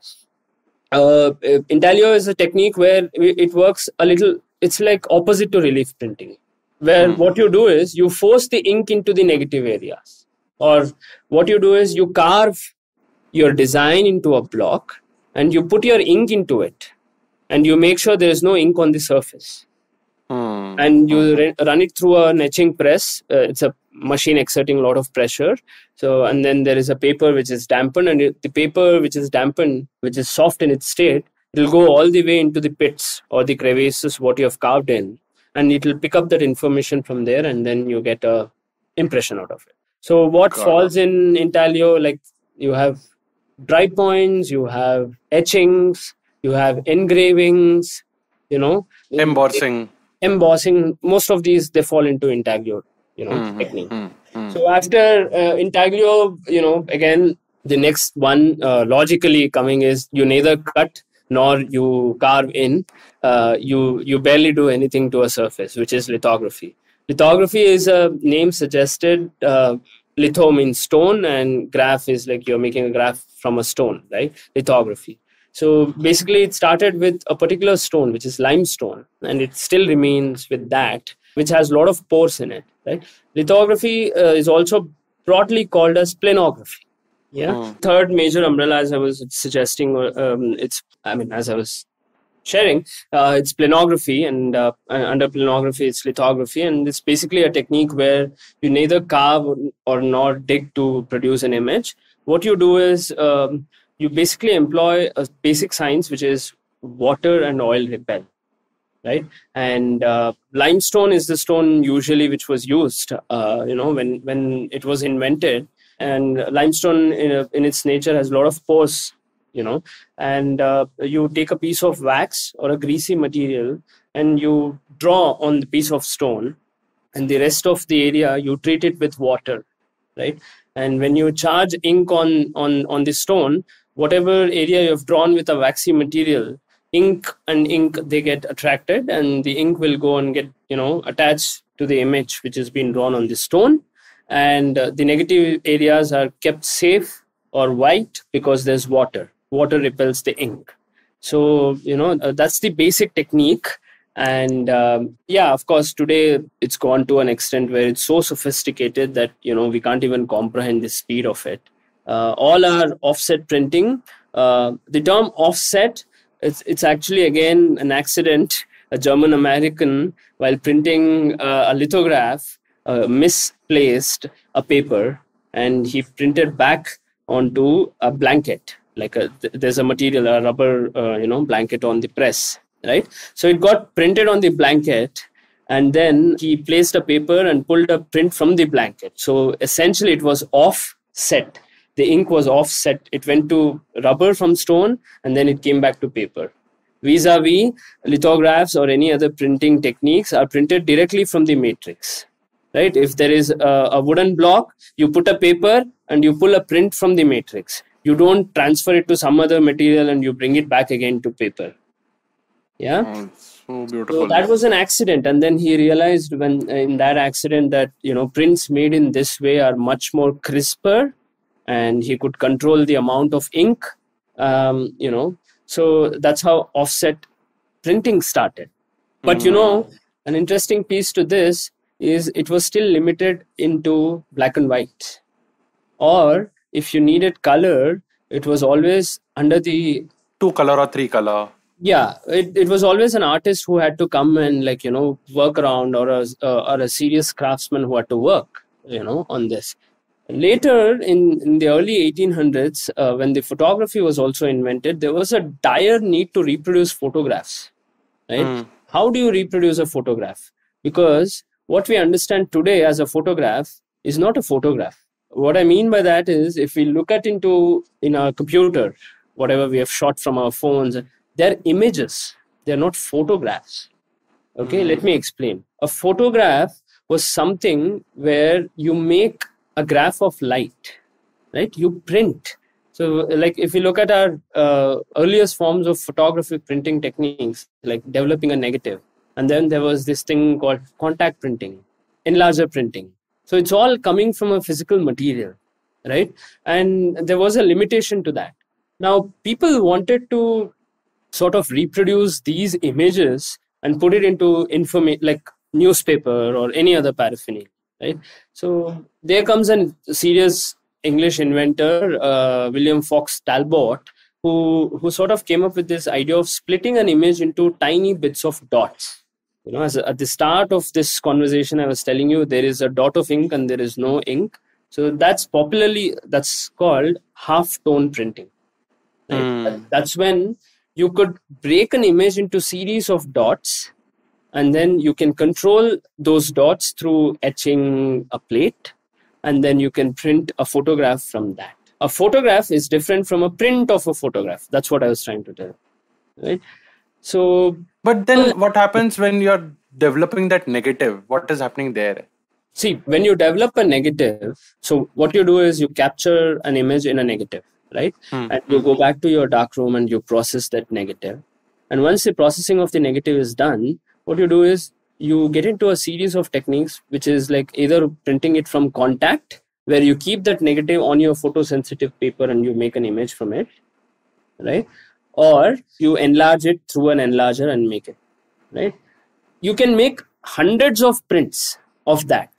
Speaker 4: Uh, uh, intaglio is a technique where it works a little it's like opposite to relief printing where what you do is you force the ink into the negative areas or what you do is you carve your design into a block and you put your ink into it and you make sure there is no ink on the surface
Speaker 3: Hmm.
Speaker 4: and you re- run it through an etching press uh, it's a machine exerting a lot of pressure so and then there is a paper which is dampened and it, the paper which is dampened which is soft in its state it will go all the way into the pits or the crevices what you have carved in and it will pick up that information from there and then you get a impression out of it so what
Speaker 3: Got it.
Speaker 4: falls in intaglio like you have dry points you have etchings you have engravings you know.
Speaker 3: Embossing.
Speaker 4: Embossing most of these they fall into intaglio you know
Speaker 3: Mhm,
Speaker 4: technique.
Speaker 3: Mhm, mhm.
Speaker 4: so after uh, intaglio you know again the next one uh, logically coming is you neither cut nor you carve in uh, you you barely do anything to a surface which is lithography. Lithography is a name suggested uh, litho means stone and graph is like you're making a graph from a stone right? Lithography so basically, it started with a particular stone, which is limestone, and it still remains with that, which has a lot of pores in it. Right? Lithography uh, is also broadly called as planography. Yeah. Third major umbrella, as I was suggesting, um, it's I mean, as I was sharing, uh, it's planography, and uh, uh, under planography, it's lithography, and it's basically a technique where you neither carve or, or nor dig to produce an image. What you do is um, you basically employ a basic science which is water and oil repel right? And uh, limestone is the stone usually which was used uh, you know when when it was invented. And limestone in, a, in its nature has a lot of pores you know. And uh, you take a piece of wax or a greasy material and you draw on the piece of stone and the rest of the area you treat it with water right and when you charge ink on on on the stone whatever area you have drawn with a waxy material ink and ink they get attracted and the ink will go and get you know attached to the image which has been drawn on the stone. And uh, the negative areas are kept safe or white because there's water. Water repels the ink. So you know uh, that's the basic technique and um, yeah of course today it's gone to an extent where it's so sophisticated that you know we can't even comprehend the speed of it. Uh, all our offset printing. Uh, the term offset it's, it's actually again an accident. A German American, while printing uh, a lithograph, uh, misplaced a paper and he printed back onto a blanket. Like a, th- there's a material, a rubber, uh, you know, blanket on the press, right? So it got printed on the blanket and then he placed a paper and pulled a print from the blanket. So essentially, it was offset. The ink was offset. It went to rubber from stone and then it came back to paper. Vis a vis, lithographs or any other printing techniques are printed directly from the matrix. Right? If there is a, a wooden block, you put a paper and you pull a print from the matrix. You don't transfer it to some other material and you bring it back again to paper. Yeah.
Speaker 3: Oh, so beautiful.
Speaker 4: So that was an accident, and then he realized when in that accident that you know prints made in this way are much more crisper, and he could control the amount of ink. Um, you know, so that's how offset printing started. But you know, an interesting piece to this is it was still limited into black and white, or if you needed color, it was always under the
Speaker 3: Two color or three color.
Speaker 4: Yeah it, it was always an artist who had to come and like you know work around or a uh, or a serious craftsman who had to work you know on this. Later in, in the early 1800s uh, when the photography was also invented there was a dire need to reproduce photographs right?
Speaker 3: Mm.
Speaker 4: how do you reproduce a photograph? Because what we understand today as a photograph is not a photograph. What i mean by that is if we look at into in our computer whatever we have shot from our phones they're images. They're not photographs. Okay let me explain. A photograph was something where you make a graph of light right? You print. So like if you look at our uh, earliest forms of photography printing techniques like developing a negative and then there was this thing called contact printing enlarger printing. So it's all coming from a physical material right? And there was a limitation to that. Now people wanted to sort of reproduce these images and put it into information like newspaper or any other paraphernalia right? So there comes a serious english inventor uh, william fox talbot who who sort of came up with this idea of splitting an image into tiny bits of dots. You know as at the start of this conversation i was telling you there is a dot of ink and there is no ink. So that's popularly that's called half tone printing. Right? That- that's when you could break an image into series of dots and then you can control those dots through etching a plate and then you can print a photograph from that a photograph is different from a print of a photograph that's what i was trying to tell right so
Speaker 3: But then what happens when you're developing that negative? What is happening there?
Speaker 4: see when you develop a negative so what you do is you capture an image in a negative right?
Speaker 3: Hmm.
Speaker 4: and you go back to your dark room and you process that negative. And once the processing of the negative is done what you do is you get into a series of techniques which is like either printing it from contact where you keep that negative on your photosensitive paper and you make an image from it right? Or you enlarge it through an enlarger and make it right? You can make hundreds of prints of that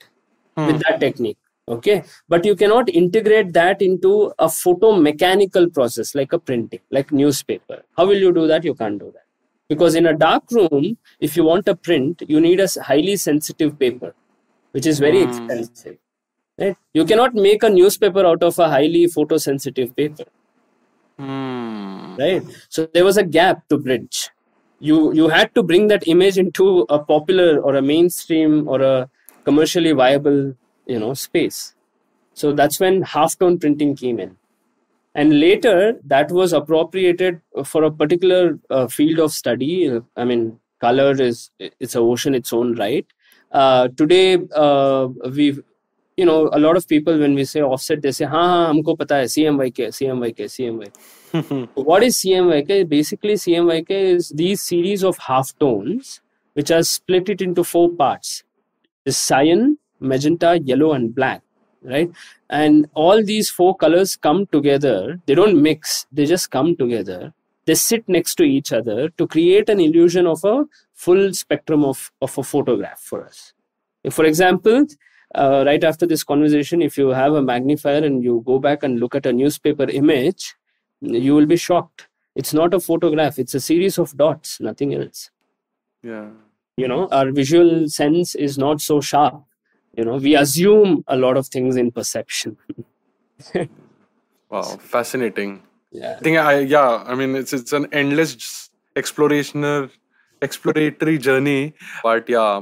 Speaker 4: with that technique okay? But you cannot integrate that into a photo mechanical process like a printing like newspaper. How will you do that? You can't do that. Because in a dark room if you want a print you need a highly sensitive paper which is very expensive right? You cannot make a newspaper out of a highly photosensitive paper.
Speaker 3: Hmm.
Speaker 4: right? So there was a gap to bridge. You you had to bring that image into a popular or a mainstream or a commercially viable you know space. So that's when half tone printing came in. And later that was appropriated for a particular uh, field of study. I mean color is it's a ocean its own right. Uh, today uh, we you know a lot of people when we say offset they say ha ha humko pata hai cmyk cmyk cmyk what is CMYK? Basically, CMYK is these series of half tones which are split it into four parts: the cyan, magenta, yellow, and black. Right, and all these four colors come together. They don't mix; they just come together. They sit next to each other to create an illusion of a full spectrum of, of a photograph for us. If, for example, uh, right after this conversation, if you have a magnifier and you go back and look at a newspaper image, you will be shocked. It's not a photograph, it's a series of dots, nothing else.
Speaker 3: Yeah.
Speaker 4: You know, our visual sense is not so sharp. You know, we assume a lot of things in perception.
Speaker 3: Wow, fascinating.
Speaker 4: yeah.
Speaker 3: I think I yeah, I mean it's it's an endless exploration exploratory journey. But yeah.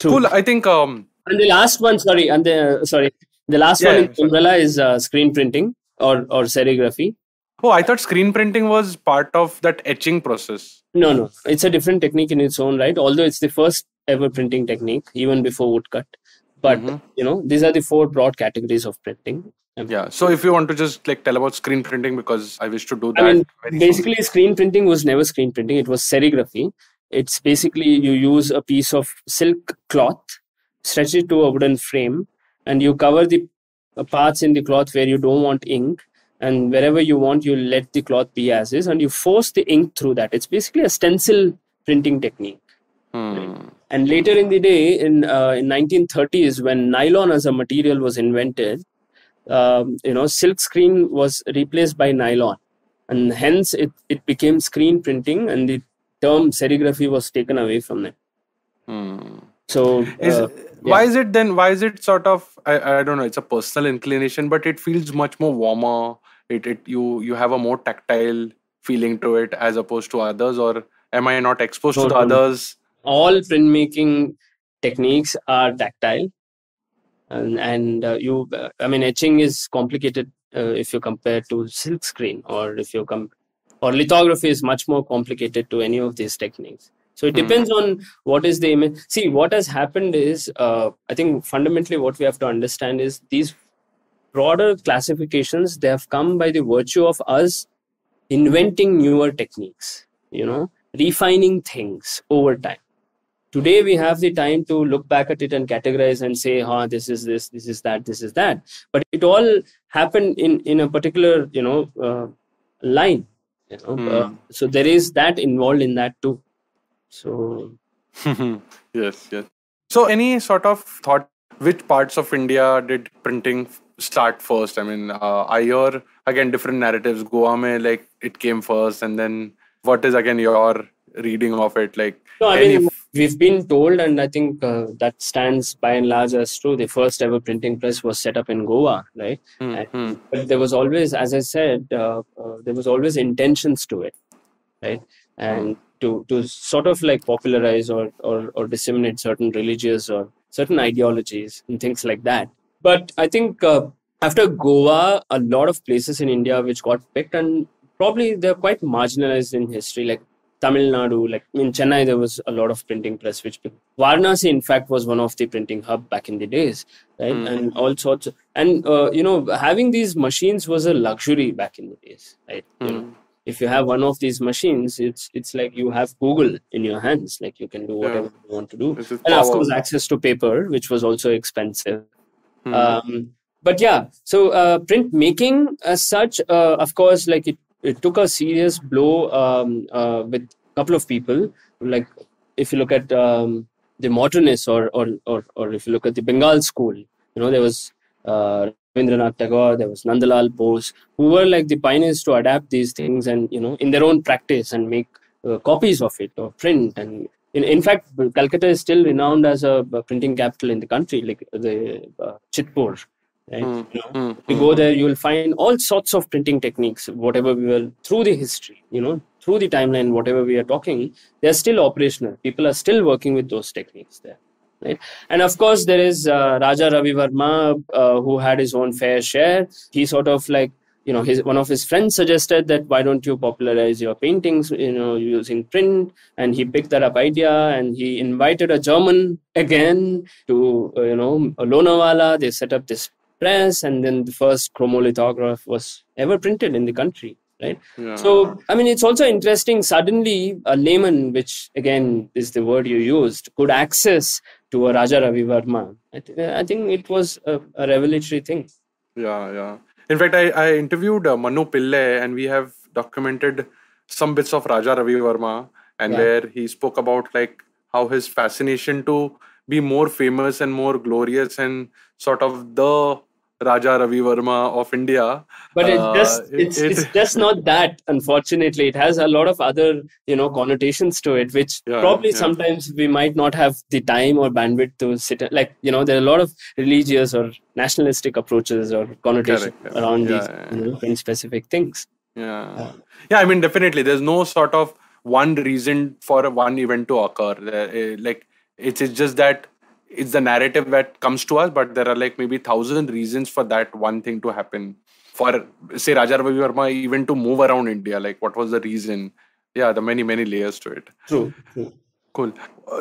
Speaker 4: True.
Speaker 3: Cool. I think um
Speaker 4: And the last one, sorry, and the sorry, the last
Speaker 3: Yeah,
Speaker 4: one in umbrella is uh, screen printing or or serigraphy.
Speaker 3: oh I thought screen printing was part of that etching process.
Speaker 4: No, no, it's a different technique in its own right. Although it's the first ever printing technique, even before woodcut. But
Speaker 3: Mhm.
Speaker 4: you know, these are the four broad categories of printing.
Speaker 3: Yeah. So if you want to just like tell about screen printing because I wish to do that.
Speaker 4: I mean,
Speaker 3: very soon.
Speaker 4: basically, screen printing was never screen printing; it was serigraphy. It's basically you use a piece of silk cloth, stretch it to a wooden frame, and you cover the uh, parts in the cloth where you don't want ink, and wherever you want, you let the cloth be as is, and you force the ink through that. It's basically a stencil printing technique.
Speaker 3: Hmm.
Speaker 4: And later in the day, in uh, in 1930s, when nylon as a material was invented, um, you know, silk screen was replaced by nylon, and hence it, it became screen printing, and the term serigraphy was taken away from it.
Speaker 3: Hmm.
Speaker 4: So,
Speaker 3: Is,
Speaker 4: uh,
Speaker 3: why is it then why is it sort of I, I don't know it's a personal inclination but it feels much more warmer it, it you you have a more tactile feeling to it as opposed to others or am i not exposed to the others
Speaker 4: all printmaking techniques are tactile, and and uh, you, uh, I mean, etching is complicated uh, if you compare to silk screen, or if you come, or lithography is much more complicated to any of these techniques. So it
Speaker 3: Hmm.
Speaker 4: depends on what is the image. See, what has happened is, uh, I think fundamentally what we have to understand is these broader classifications they have come by the virtue of us inventing newer techniques. You know, refining things over time today we have the time to look back at it and categorize and say huh this is this this is that this is that. But it all happened in in a particular you know uh, line. You know
Speaker 3: Hmm.
Speaker 4: uh, so there is that involved in that too. So
Speaker 3: yes yes. So any sort of thought which parts of india did printing start first? I mean uh, i hear again different narratives. Goa mein, like it came first and then what is again your reading of it? Like
Speaker 4: no i
Speaker 3: any
Speaker 4: mean
Speaker 3: f-
Speaker 4: we've been told and i think uh, that stands by and large as true the first ever printing press was set up in goa right?
Speaker 3: Hmm,
Speaker 4: And-
Speaker 3: hmm.
Speaker 4: but there was always as i said uh, uh, there was always intentions to it right? And to to sort of like popularize or or, or disseminate certain religious or certain ideologies and things like that. But i think uh, after goa a lot of places in india which got picked and probably they're quite marginalized in history like tamil nadu like in chennai there was a lot of printing press which varanasi in fact was one of the printing hub back in the days right
Speaker 3: Hmm.
Speaker 4: and all sorts of, and uh, you know having these machines was a luxury back in the days right you know
Speaker 3: Hmm.
Speaker 4: if you have one of these machines it's it's like you have google in your hands like you can do whatever you want to do and of course access to paper which was also expensive
Speaker 3: Hmm.
Speaker 4: um, but yeah so uh, print making as such uh, of course like it, it took a serious blow um, uh, with a couple of people. Like if you look at um, the modernists or, or or or if you look at the bengal school you know there was uh, Tagore, there was Nandalal Bose, who were like the pioneers to adapt these things and you know in their own practice and make uh, copies of it or print. And in, in fact calcutta is still renowned as a, a printing capital in the country like the uh, chitpur right?
Speaker 3: Hmm,
Speaker 4: you know,
Speaker 3: hmm,
Speaker 4: you go there you will find all sorts of printing techniques whatever we will through the history you know through the timeline whatever we are talking they're still operational. People are still working with those techniques there right? And of course there is uh, raja ravi varma uh, who had his own fair share. He sort of like you know his one of his friends suggested that why don't you popularize your paintings you know using print? And he picked that up idea and he invited a german again to uh, you know lonavala. They set up this press and then the first chromolithograph was ever printed in the country right
Speaker 3: Yeah.
Speaker 4: so i mean it's also interesting suddenly a layman which again is the word you used could access to a raja ravi varma i, th- I think it was a, a revelatory thing
Speaker 3: Yeah, yeah. In fact, I, I interviewed uh, Manu Pillai and we have documented some bits of Raja Ravi varma and
Speaker 4: Yeah.
Speaker 3: where he spoke about like how his fascination to be more famous and more glorious and sort of the Raja Ravi Varma of India.
Speaker 4: but it's
Speaker 3: Uh,
Speaker 4: just
Speaker 3: it-
Speaker 4: it's,
Speaker 3: it-
Speaker 4: it's just not that unfortunately it has a lot of other you know connotations to it which
Speaker 3: Yeah,
Speaker 4: probably
Speaker 3: yeah.
Speaker 4: sometimes we might not have the time or bandwidth to sit like you know there are a lot of religious or nationalistic approaches or connotations
Speaker 3: Correct,
Speaker 4: around
Speaker 3: Yeah,
Speaker 4: these you know, specific things
Speaker 3: Yeah. Yeah, I mean, definitely. There's no sort of one reason for one event to occur. Uh, eh, like, it's, it's just that it's the narrative that comes to us, but there are like maybe thousand reasons for that one thing to happen. For, say, Raja Ravi Varma even to move around India, like, what was the reason? Yeah, the many, many layers to it.
Speaker 4: true, true.
Speaker 3: Cool.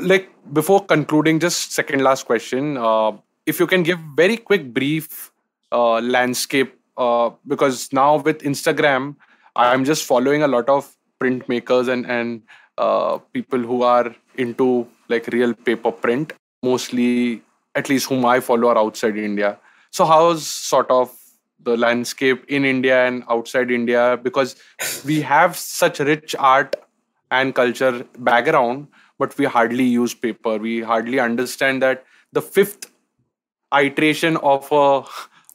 Speaker 3: Like before concluding, just second last question. Uh, if you can give very quick brief uh, landscape, uh, because now with Instagram, I'm just following a lot of printmakers and and uh, people who are into like real paper print. Mostly, at least whom I follow are outside India. So how's sort of the landscape in India and outside India? Because we have such rich art and culture background, but we hardly use paper. We hardly understand that the fifth iteration of a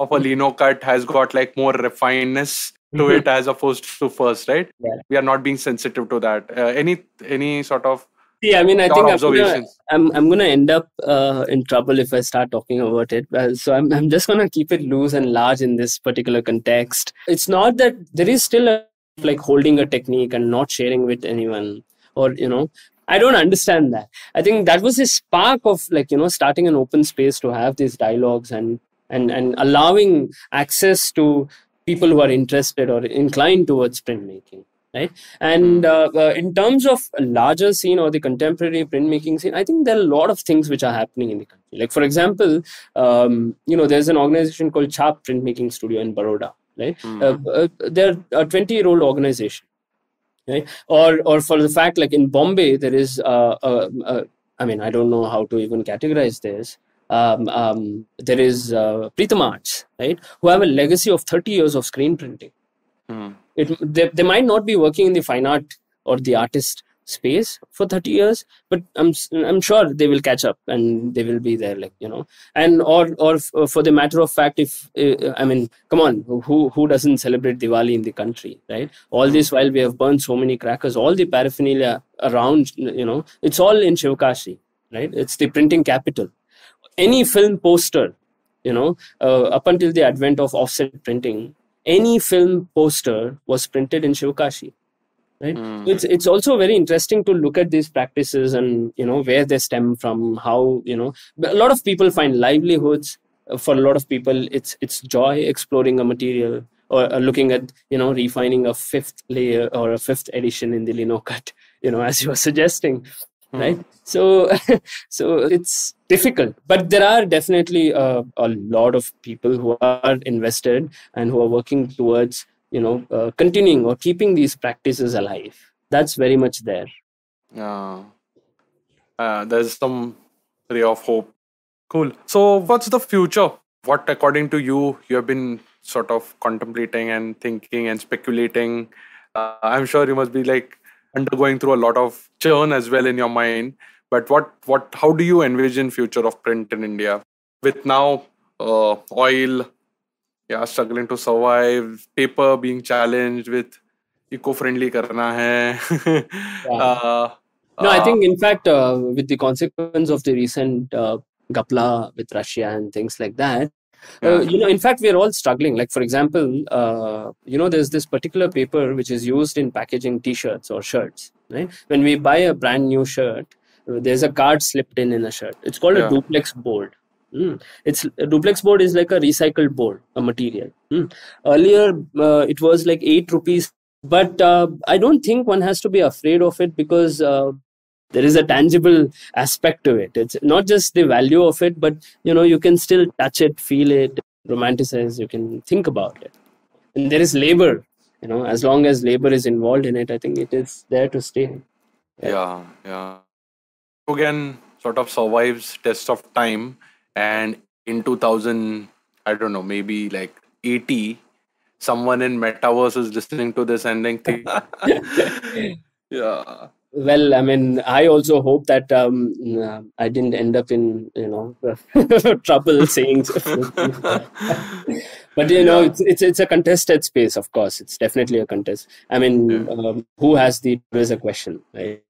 Speaker 3: of a lino cut has got like more refinedness to it as opposed to first, right?
Speaker 4: Yeah.
Speaker 3: We are not being sensitive to that. Uh, any any sort of
Speaker 4: Yeah, I mean, I think I'm gonna. I'm I'm gonna end up uh, in trouble if I start talking about it. So I'm I'm just gonna keep it loose and large in this particular context. It's not that there is still a like holding a technique and not sharing with anyone, or you know, I don't understand that. I think that was a spark of like you know starting an open space to have these dialogues and and and allowing access to people who are interested or inclined towards printmaking right? And uh, uh, in terms of a larger scene or the contemporary printmaking scene i think there are a lot of things which are happening in the country. Like for example um, you know there's an organization called Chhaap printmaking studio in baroda right? Uh, uh, they're a 20 year old organization right? Or or for the fact like in bombay there is uh, uh, i mean i don't know how to even categorize this. Um, um, there is uh, Pritam Arts, right, who have a legacy of 30 years of screen printing.
Speaker 3: Hmm.
Speaker 4: It, they, they might not be working in the fine art or the artist space for 30 years, but I'm I'm sure they will catch up and they will be there, like you know. And or or uh, for the matter of fact, if uh, I mean, come on, who who doesn't celebrate Diwali in the country, right? All this while we have burned so many crackers, all the paraphernalia around, you know, it's all in Shivakashi, right? It's the printing capital any film poster you know uh, up until the advent of offset printing any film poster was printed in shivakashi right
Speaker 3: Hmm.
Speaker 4: it's it's also very interesting to look at these practices and you know where they stem from how you know a lot of people find livelihoods Uh, for a lot of people it's it's joy exploring a material or uh, looking at you know refining a fifth layer or a fifth edition in the lino cut you know as you were suggesting right so so it's difficult but there are definitely uh, a lot of people who are invested and who are working towards you know uh, continuing or keeping these practices alive that's very much there
Speaker 3: Yeah. Uh, there's some ray of hope. Cool. So, what's the future? What, according to you, you have been sort of contemplating and thinking and speculating? Uh, I'm sure you must be like undergoing through a lot of churn as well in your mind. But what, what, how do you envision future of print in India with now uh, oil, yeah, struggling to survive, paper being challenged with eco-friendly karna hai. uh,
Speaker 4: no i
Speaker 3: uh,
Speaker 4: think in fact uh, with the consequence of the recent uh, gapla with russia and things like that uh, you know in fact we're all struggling like for example uh, you know there's this particular paper which is used in packaging t-shirts or shirts right when we buy a brand new shirt uh, there's a card slipped in in a shirt it's called
Speaker 3: Yeah.
Speaker 4: a duplex board Mm. It's a duplex board is like a recycled board, a material. Mm. Earlier, uh, it was like eight rupees, but uh, I don't think one has to be afraid of it because uh, there is a tangible aspect to it. It's not just the value of it, but you know you can still touch it, feel it, romanticize. You can think about it, and there is labor. You know, as long as labor is involved in it, I think it is there to stay.
Speaker 3: yeah yeah again sort of survives test of time and in 2000 i don't know maybe like 80 someone in metaverse is listening to this and then think yeah
Speaker 4: well, I mean, I also hope that um, uh, I didn't end up in you know trouble saying. but you know, it's, it's it's a contested space. Of course, it's definitely a contest. I mean,
Speaker 3: Yeah.
Speaker 4: um, who has the? Is a question. Right?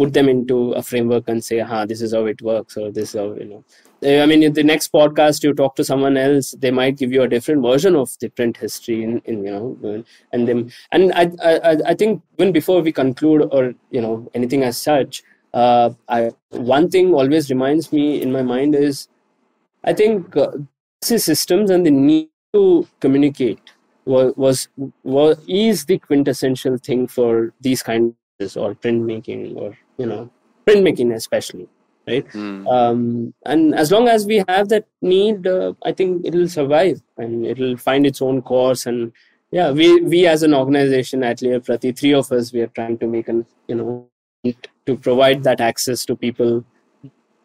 Speaker 4: Put them into a framework and say, "Ha, this is how it works," or this is how you know. Uh, I mean, in the next podcast, you talk to someone else, they might give you a different version of the print history, in, in you know, and them. And I, I, I think when before we conclude or you know anything as such, uh, I one thing always reminds me in my mind is, I think uh, systems and the need to communicate was was, was is the quintessential thing for these kinds or printmaking or you know printmaking especially right
Speaker 3: Hmm.
Speaker 4: um, and as long as we have that need uh, i think it'll survive and it'll find its own course and yeah we we as an organization Atelier Prati three of us we are trying to make an you know to provide that access to people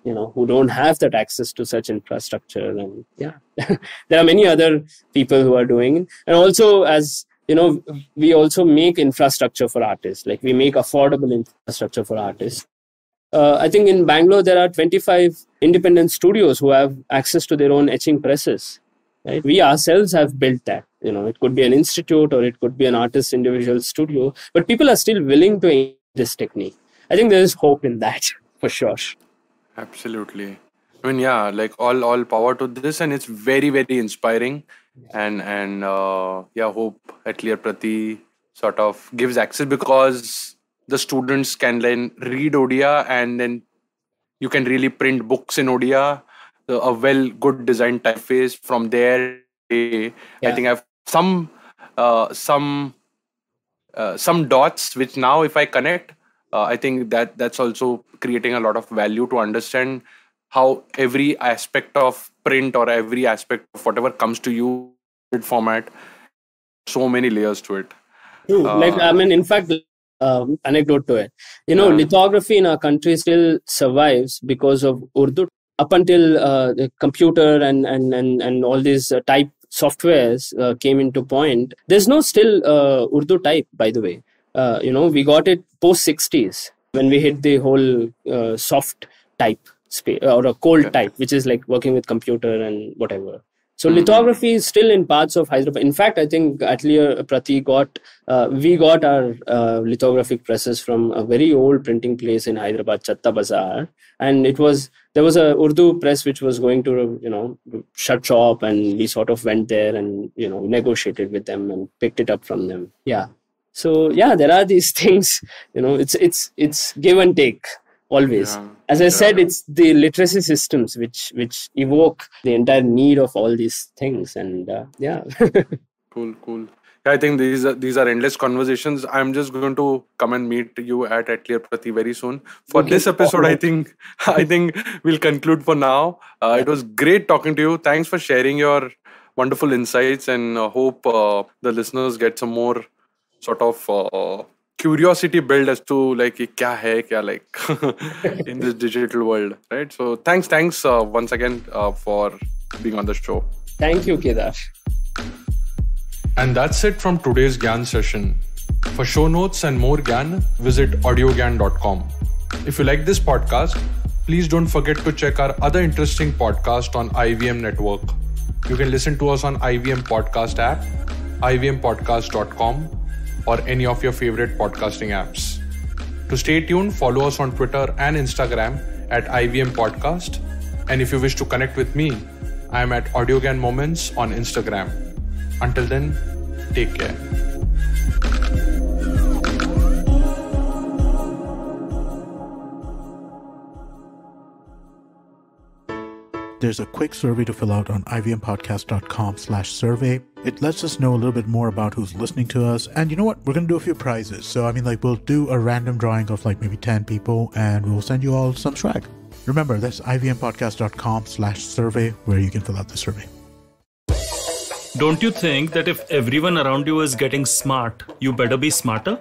Speaker 4: you know who don't have that access to such infrastructure and yeah there are many other people who are doing it. and also as you know we also make infrastructure for artists like we make affordable infrastructure for artists uh, I think in Bangalore there are 25 independent studios who have access to their own etching presses. Right? We ourselves have built that. You know, it could be an institute or it could be an artist individual studio, but people are still willing to this technique. I think there is hope in that for sure.
Speaker 3: Absolutely. I mean, yeah, like all all power to this, and it's very very inspiring, and and uh, yeah, hope Atelier Prati sort of gives access because the students can then read Odia, and then you can really print books in Odia, uh, a well good design typeface from there. I think I've some uh, some uh, some dots which now if I connect, uh, I think that that's also creating a lot of value to understand how every aspect of print or every aspect of whatever comes to you format so many layers to it
Speaker 4: True. like
Speaker 3: Uh,
Speaker 4: I mean, in fact, um, anecdote to it. You know,
Speaker 3: Yeah.
Speaker 4: lithography in our country still survives because of Urdu. Up until uh, the computer and and and and all these uh, type softwares uh, came into point, there's no still uh, Urdu type. By the way, uh, you know, we got it post '60s when we hit the whole uh, soft type space or a cold
Speaker 3: Okay.
Speaker 4: type, which is like working with computer and whatever. So
Speaker 3: Mhm.
Speaker 4: lithography is still in parts of Hyderabad. In fact, I think Atelier Prati got uh, we got our uh, lithographic presses from a very old printing place in Hyderabad, Chatta Bazaar, and it was there was a Urdu press which was going to you know shut shop, and we sort of went there and you know negotiated with them and picked it up from them. Yeah. So yeah, there are these things. You know, it's it's it's give and take always
Speaker 3: Yeah,
Speaker 4: as i said it's the literacy systems which which evoke the entire need of all these things and uh, yeah.
Speaker 3: Cool cool. Yeah, i think these are these are endless conversations. I'm just going to come and meet you at atelier prati very soon. For
Speaker 4: Okay.
Speaker 3: this episode i think i think we'll conclude for now. Uh, it was great talking to you. Thanks for sharing your wonderful insights and uh, hope uh, the listeners get some more sort of uh, curiosity build as to like kya hai kya like in this digital world right? So thanks thanks uh, once again uh, for being on the show.
Speaker 4: Thank you kedar.
Speaker 2: And that's it from today's gyan session. For show notes and more gyan visit audiogyan.com if you like this podcast please don't forget to check our other interesting podcast on ivm network. You can listen to us on ivm podcast app ivmpodcast.com or any of your favorite podcasting apps. To stay tuned, follow us on Twitter and Instagram at IVM Podcast. And if you wish to connect with me, I am at Audiogyan Moments on Instagram. Until then, take care.
Speaker 6: There's a quick survey to fill out on ivmpodcast.com slash survey. It lets us know a little bit more about who's listening to us. And you know what? We're going to do a few prizes. So, I mean, like, we'll do a random drawing of like maybe 10 people and we'll send you all some swag. Remember, that's ivmpodcast.com slash survey where you can fill out the survey.
Speaker 7: Don't you think that if everyone around you is getting smart, you better be smarter?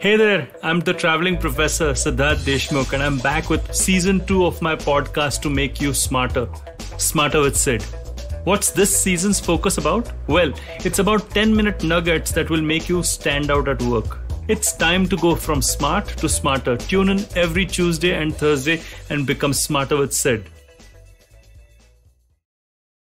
Speaker 7: Hey there, I'm the traveling professor Siddharth Deshmukh, and I'm back with season two of my podcast to make you smarter. Smarter with Sid. What's this season's focus about? Well, it's about 10 minute nuggets that will make you stand out at work. It's time to go from smart to smarter. Tune in every Tuesday and Thursday and become smarter with Sid.